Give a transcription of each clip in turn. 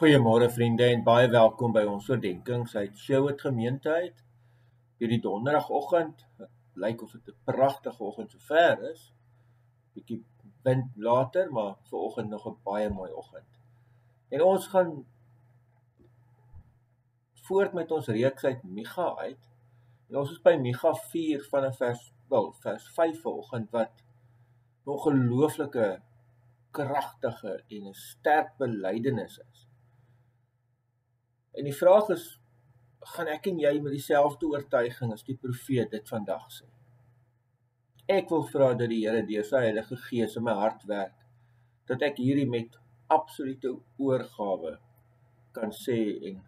Goeiemôre vriende en baie welkom by ons oordeenkings uit Sherwood gemeenteheid. Hierdie donderdagoggend lyk of dit 'n pragtige oggend sover is. Bietjie wind later, maar vanoggend nog 'n baie mooi oggend. En ons gaan voort met ons reeks uit Micha uit. En ons is by Micha 4 vanaf vers wel, vers 5 vanoggend wat 'n ongelooflike kragtige en 'n sterk belydenis is. En die vraag is gaan ek en jy met dieselfde oortuiging as die profeet dit vandag sê? Ek wil vra dat die Here deur sy Heilige Gees in my hart werk dat ek hierdie met absolute oorgawe kan sê en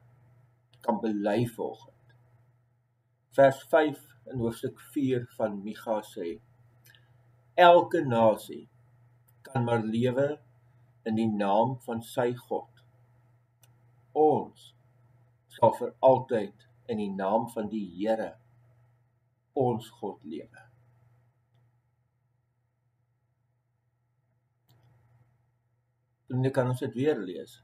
kan bely volgens. Vers 5 in hoofstuk 4 van Micha sê: Elke nasie kan maar lewe in die naam van sy God. Ons sal vir altyd in die naam van die Here ons God lewe. En dan kan ons dit weer lees.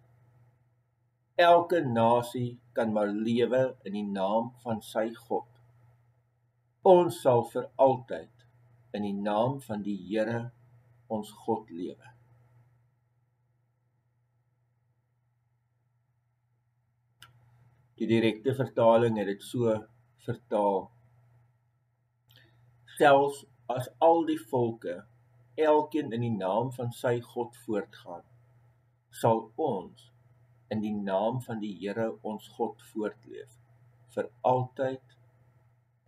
Elke nasie kan maar lewe in die naam van sy God. Ons sal vir altyd in die naam van die Here ons God lewe. Die direkte vertaling het dit so vertaal: Selfs as al die volke elkeen in die naam van sy God voortgaan, sal ons in die naam van die Here ons God voortleef vir altyd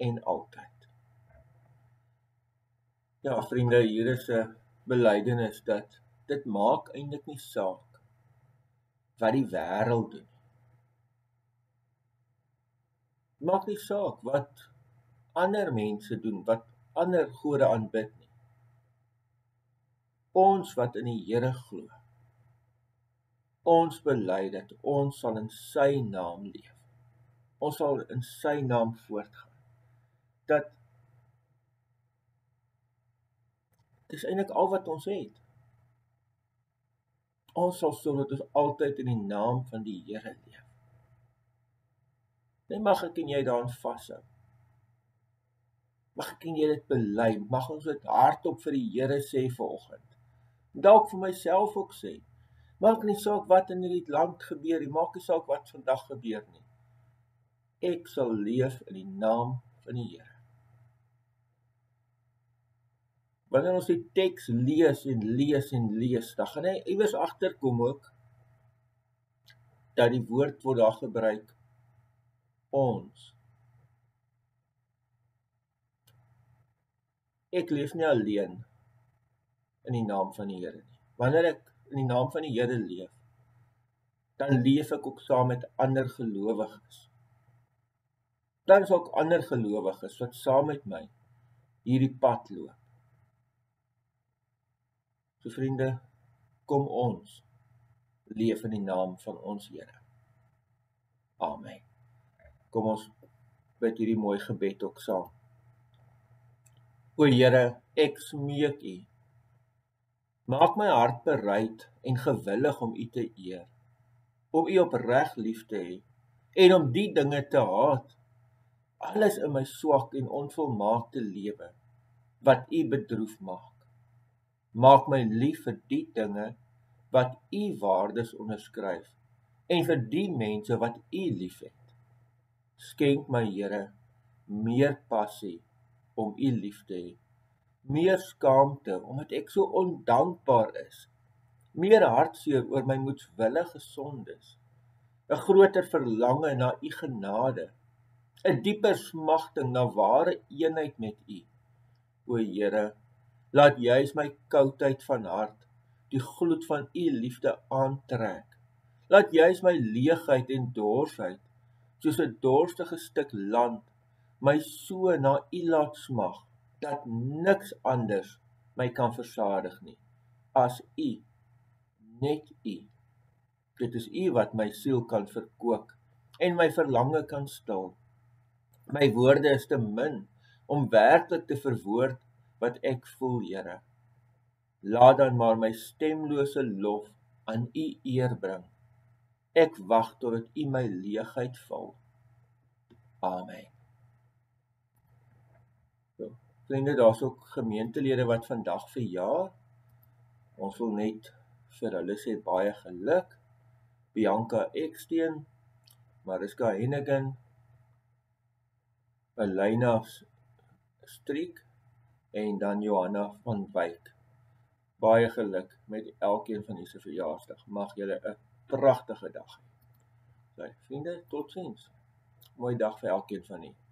en altyd. Ja, vriende, hier is 'n belydenis dat dit maak eintlik nie saak wat die wêreld doen maak nie saak wat ander mense doen, wat ander gode aanbid nie. Ons wat in die Here glo. Ons bely dat ons sal in sy naam leef. Ons sal in sy naam voortgaan. Dat dis eintlik al wat ons het. Ons sal sorg dat ons altyd in die naam van die Here leef. Net mag ek en jy daarin vashou. Mag ek en jy dit bely, mag ons dit hardop vir die Here sê vanoggend. Dalk vir myself ook sê. Maak nie saak wat in hierdie land gebeur nie, maak nie saak wat vandag gebeur nie. Ek sal leef in die naam van die Here. Wanneer ons die teks lees en lees en lees, dan gaan hy iewers agterkom ook dat die woord word daar gebruik ons. Ek leef nie alleen in die naam van die Here nie. Wanneer ek in die naam van die Here leef, dan leef ek ook saam met ander gelowiges. Dan is ook ander gelowiges wat saam met my hierdie pad loop. So vriende, kom ons leef in die naam van ons Here. Amen. Kom ons bid hierdie mooi gebed ook saam. O Here, ek smeek U. Maak my hart bereid en gewillig om U te eer, om U opreg lief te hê en om die dinge te haat alles in my swak en onvolmaakte lewe wat U bedroef maak. Maak my lief vir die dinge wat U waardes onderskryf en vir die mense wat U liefhet. Skenk my Here meer passie om U lief te hê. Meer skaamte omdat ek so ondankbaar is. Meer hartseer oor my moedswillige sondes. 'n Groter verlange na U genade. 'n Dieper smagting na ware eenheid met U. O Here, laat juis my koudheid van hart die gloed van U liefde aantrek. Laat juis my leegheid en dorsheid soos 'n dorstige stuk land my so na U laat smag dat niks anders my kan versadig nie as U net U. Dit is U wat my siel kan verkoop en my verlange kan stil. My woorde is te min om werklik te verwoord wat ek voel Here. Laat dan maar my stemlose lof aan U eer bring Ek wag totdat U my leegheid vul. Amen. So, vriende, daar's ook gemeentelede wat vandag verjaar. Ons wil net vir hulle sê baie geluk. Bianca Eksteen, Mariska Henneken, Elena Streek en dan Johanna van Wyk. Baie geluk met elkeen van julle se verjaarsdag. Mag julle 'n pragtige dag hê. Sy vriende, totsiens. Mooi dag vir elkeen van julle.